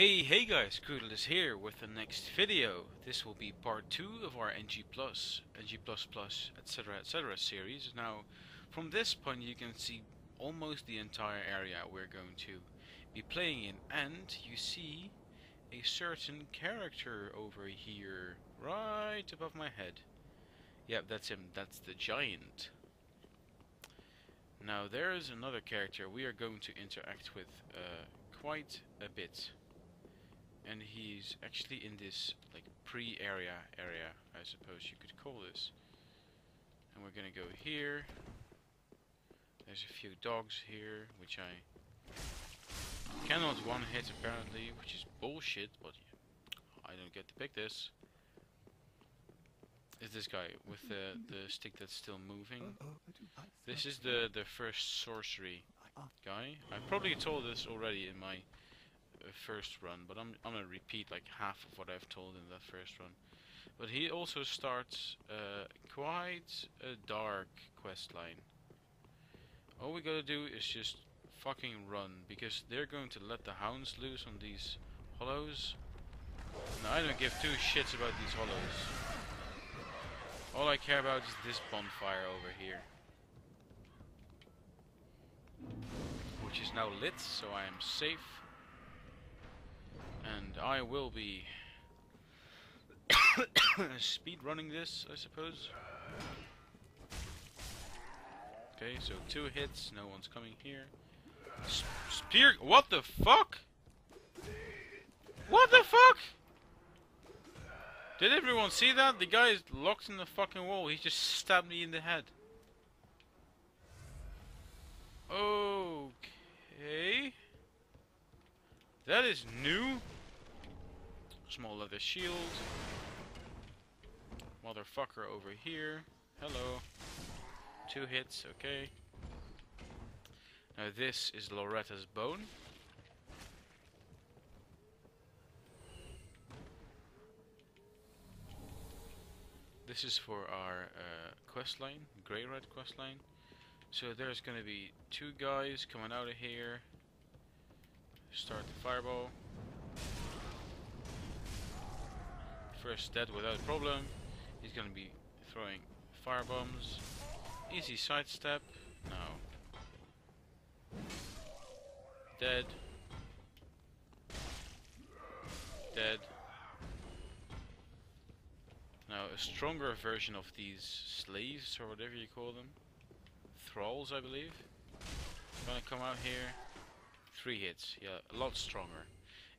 Hey, hey guys, Crudelis here with the next video. This will be part 2 of our NG+, NG++, etc, etc series. Now, from this point you can see almost the entire area we're going to be playing in. And you see a certain character over here, right above my head. Yep, that's him, that's the giant. Now there is another character we are going to interact with uh, quite a bit and he's actually in this like pre-area area I suppose you could call this. And we're gonna go here. There's a few dogs here which I cannot one hit apparently which is bullshit but I don't get to pick this. Is this guy with the, the stick that's still moving? This is the the first sorcery guy. I probably told this already in my first run, but I'm, I'm gonna repeat like half of what I've told in that first run. But he also starts uh, quite a dark quest line. All we gotta do is just fucking run, because they're going to let the hounds loose on these hollows. Now I don't give two shits about these hollows. All I care about is this bonfire over here. Which is now lit, so I am safe I will be speed running this, I suppose. Okay, so two hits, no one's coming here. Spear, what the fuck? What the fuck? Did everyone see that? The guy is locked in the fucking wall. He just stabbed me in the head. Okay. That is new. Small leather shield. Motherfucker over here. Hello. Two hits, okay. Now this is Loretta's bone. This is for our uh, quest line, Greirat quest line. So there's gonna be two guys coming out of here. Start the fireball. First dead without problem. He's gonna be throwing fire bombs. Easy sidestep. Now. Dead. Dead. Now a stronger version of these slaves or whatever you call them. Thralls I believe. Gonna come out here. Three hits. Yeah, a lot stronger.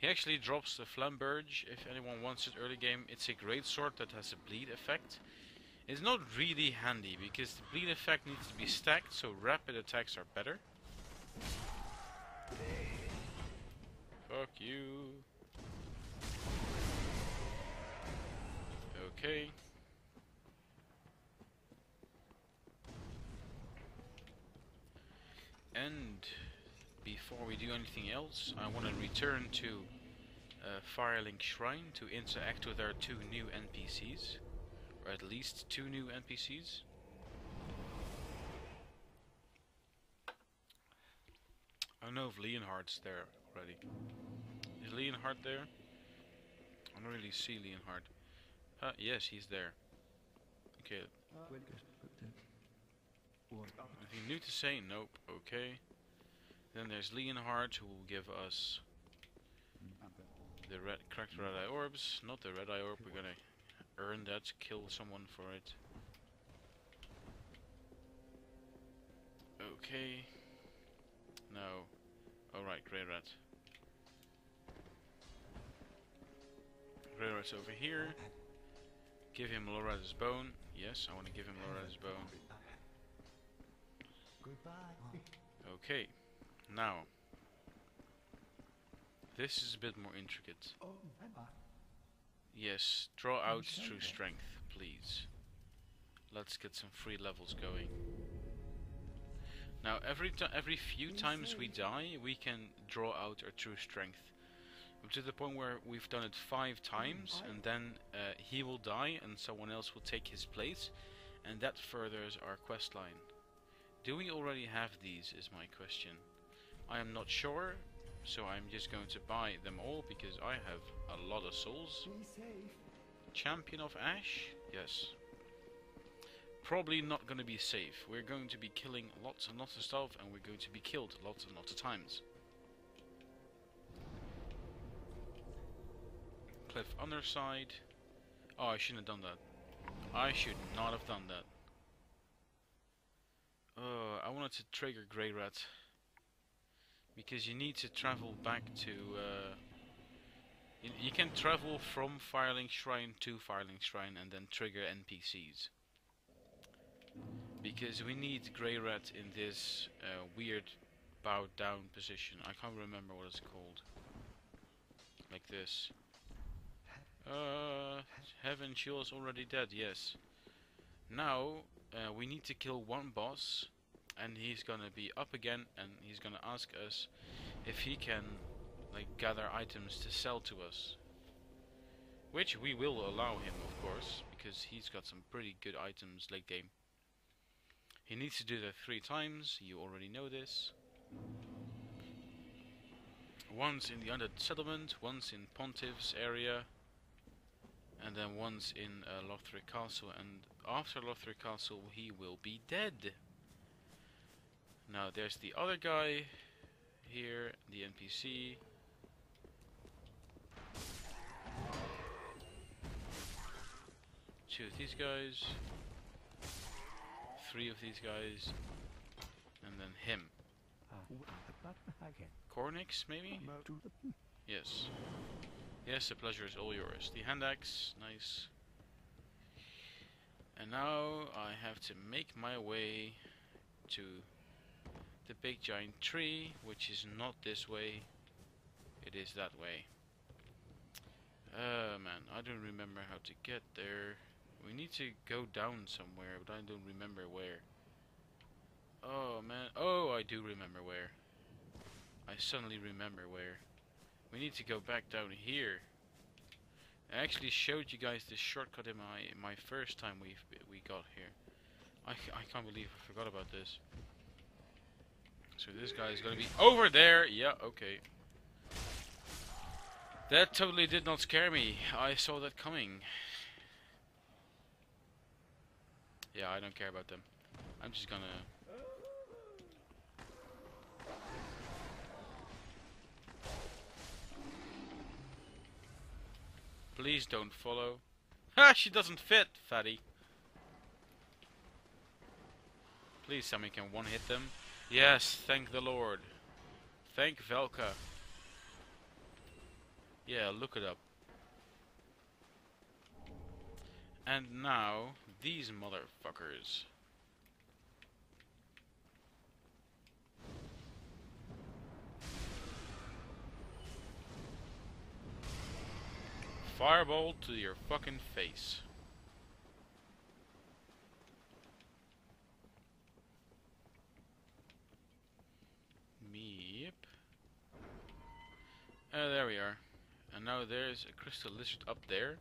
He actually drops the Flamberge if anyone wants it early game. It's a great sword that has a bleed effect. It's not really handy because the bleed effect needs to be stacked so rapid attacks are better. Fuck you. Okay. And before we do anything else, I want to return to uh, Firelink Shrine to interact with our two new NPCs. Or at least two new NPCs. I don't know if Leonhard's there already. Is Leonhard there? I don't really see Leonhard. Uh, yes, he's there. Okay. Anything new to say? Nope. Okay. Then there's Leonhard, who will give us the red cracked red eye orbs. Not the red eye orb, we're gonna earn that, kill someone for it. Okay. No. Alright, Greirat. Grey Rat's over here. Give him Loretta's bone. Yes, I want to give him Loretta's bone. Goodbye. Okay. Now, this is a bit more intricate. Yes, draw out true strength, please. Let's get some free levels going. Now, every every few times we die, we can draw out our true strength. Up to the point where we've done it five times, and then uh, he will die, and someone else will take his place, and that furthers our quest line. Do we already have these, is my question. I am not sure. so I'm just going to buy them all because I have a lot of souls. Champion of Ash? Yes. Probably not going to be safe. We're going to be killing lots and lots of stuff and we're going to be killed lots and lots of times. Cliff underside. Oh, I shouldn't have done that. I should not have done that. Uh, I wanted to trigger Greirat. Because you need to travel back to... Uh, you, you can travel from Firelink Shrine to Firelink Shrine and then trigger NPCs. Because we need Greirat in this uh, weird bowed down position. I can't remember what it's called. Like this. Uh, Heaven Shield is already dead, yes. Now, uh, we need to kill one boss, and he's gonna be up again, and he's gonna ask us if he can, like, gather items to sell to us. Which we will allow him, of course, because he's got some pretty good items late game. He needs to do that three times, you already know this. Once in the Undead Settlement, once in Pontiff's area, and then once in uh, Lothric Castle, and after Lothric Castle he will be dead. Now there's the other guy here, the NPC. Two of these guys, three of these guys, and then him. Cornyx, maybe? Yes. Yes, the pleasure is all yours. The hand axe, nice. And now I have to make my way to the big giant tree, which is not this way, it is that way. Uh, man, I don't remember how to get there. We need to go down somewhere, but I don't remember where. Oh, man. Oh, I do remember where. I suddenly remember where. We need to go back down here. I actually showed you guys this shortcut in my my first time we we got here. I, I can't believe I forgot about this. So this guy is gonna be over there. Yeah, okay. That totally did not scare me. I saw that coming. Yeah, I don't care about them. I'm just gonna Please don't follow. Ha! She doesn't fit, fatty. Please, somebody can one-hit them. Yes, thank the Lord. Thank Velka. Yeah, look it up. And now, these motherfuckers. Fireball to your fucking face. Uh, there we are. And now there's a crystal lizard up there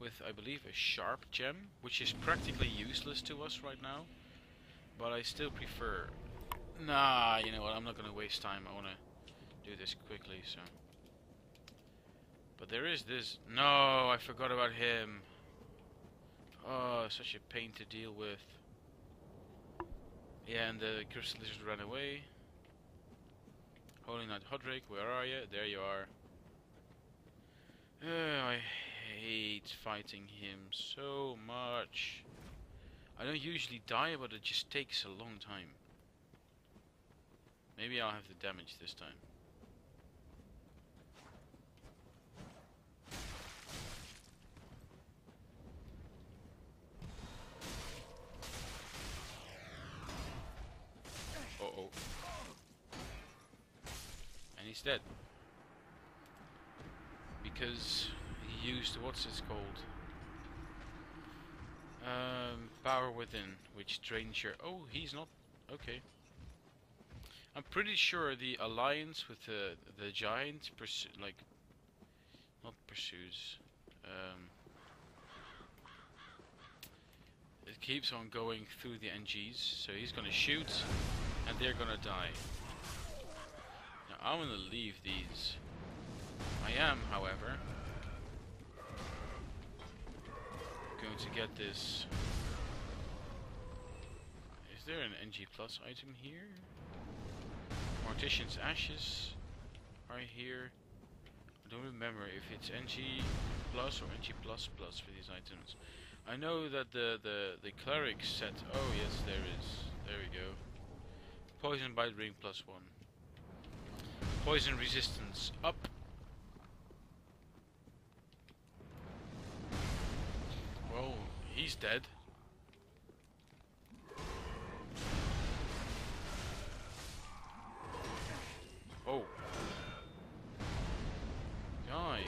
with, I believe, a sharp gem, which is practically useless to us right now. But I still prefer... Nah, you know what, I'm not gonna waste time. I wanna do this quickly, so... But there is this... No, I forgot about him. Oh, such a pain to deal with. Yeah, and the crystal lizard ran away. Holy Knight Hodrick, where are you? There you are. Uh, I hate fighting him so much. I don't usually die, but it just takes a long time. Maybe I'll have the damage this time. He's dead. Because he used, what's this called? Um, power within, which drains your... Oh, he's not... Okay. I'm pretty sure the alliance with the the giant pursu like not pursues um, it keeps on going through the NGs so he's gonna shoot and they're gonna die I'm gonna leave these. I am, however, going to get this. Is there an NG plus item here? Mortician's ashes are here. I don't remember if it's NG plus or NG plus plus for these items. I know that the the the cleric set. Oh yes, there is. There we go. Poison bite ring plus one. Poison resistance up. Well, he's dead. Oh. Guys.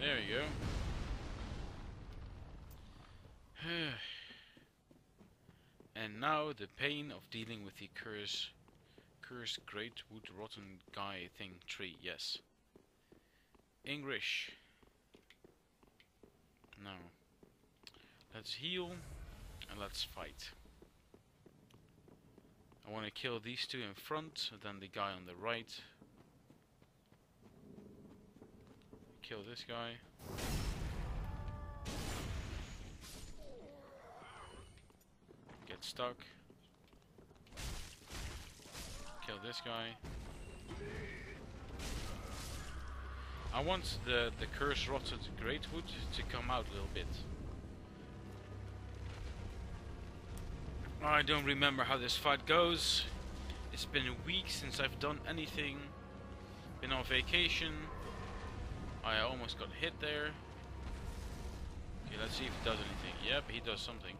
There we go. and now the pain of dealing with the curse cursed great wood rotten guy thing tree, yes. English. Now, let's heal and let's fight. I want to kill these two in front, then the guy on the right. Kill this guy. Get stuck. Kill this guy. I want the, the curse rotted greatwood to come out a little bit. I don't remember how this fight goes. It's been a week since I've done anything. Been on vacation. I almost got hit there. Okay, let's see if he does anything. Yep, he does something.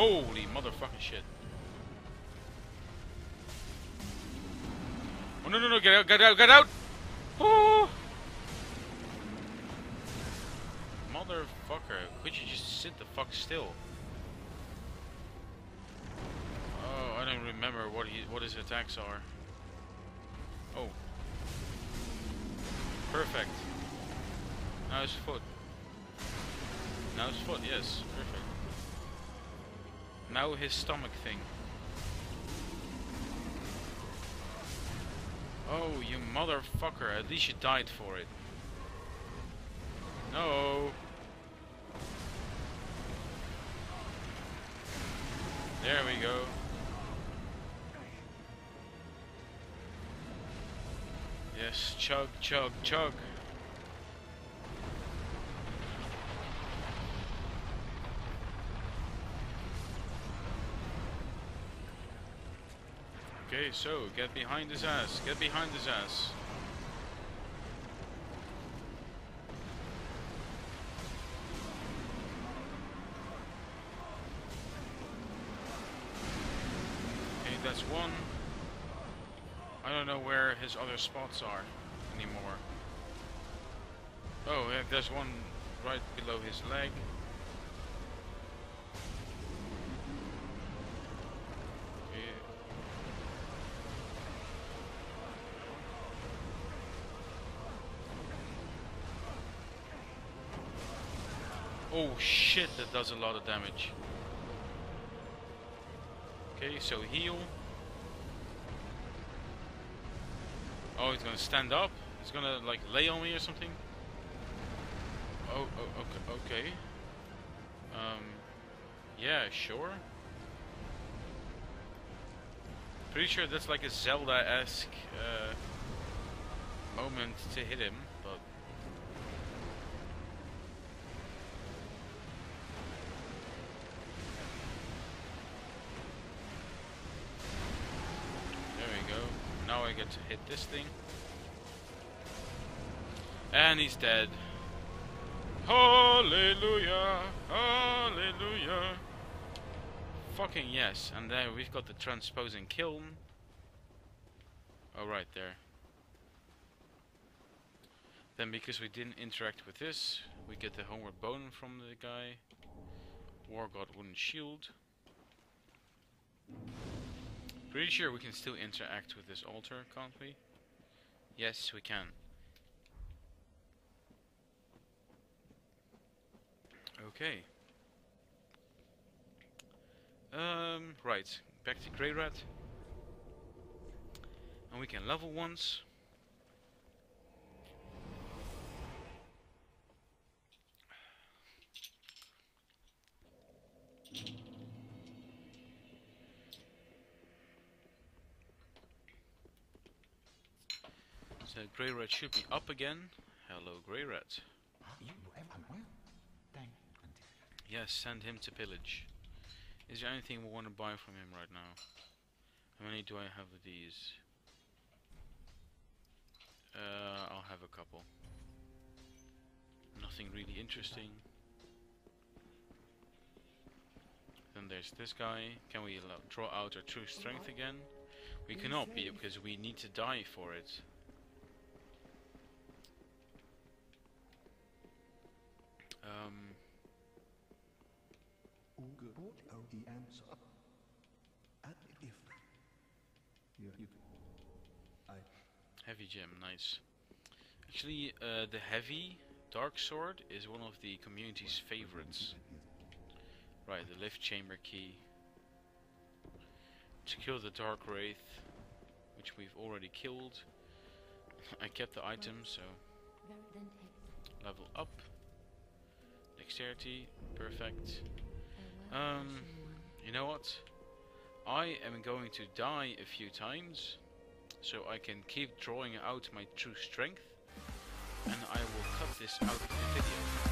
Holy motherfucking shit. Oh no no no, get out, get out, get out! Oh! Motherfucker, could you just sit the fuck still? Oh, I don't remember what he what his attacks are. Oh. Perfect. Now his foot. Now his foot, yes, perfect. Now his stomach thing. Oh, you motherfucker, at least you died for it. No. There we go. Yes, chug, chug, chug. Okay, so get behind his ass. Get behind his ass. Okay, that's one. I don't know where his other spots are anymore. Oh, yeah, there's one right below his leg. Okay. Oh shit, that does a lot of damage. Okay, so heal. Oh, he's gonna stand up? He's gonna like lay on me or something? Oh, oh okay, okay. Um, yeah, sure. Pretty sure that's like a Zelda-esque uh, moment to hit him, but there we go. To hit this thing. And he's dead. Hallelujah! Hallelujah! Fucking yes. And then we've got the transposing kiln. Oh, right there. Then because we didn't interact with this, we get the homeward bone from the guy. War God wooden shield. Pretty sure we can still interact with this altar, can't we? Yes, we can. Okay. Um, right, back to Greirat. And we can level once. So Greirat should be up again. Hello Greirat. You everywhere. Thank Yes, send him to pillage. Is there anything we want to buy from him right now? How many do I have of these? Uh, I'll have a couple. Nothing really interesting. Then there's this guy. Can we draw out our true strength again? We cannot be because we need to die for it. Um, All good. The answer. And if you, you, I Heavy gem, nice. Actually, uh, the heavy dark sword is one of the community's favorites. Right, the lift chamber key. To kill the dark wraith, which we've already killed. I kept the item, so Very then take level up. Dexterity, perfect. Um. You know what? I am going to die a few times, so I can keep drawing out my true strength, and I will cut this out of the video.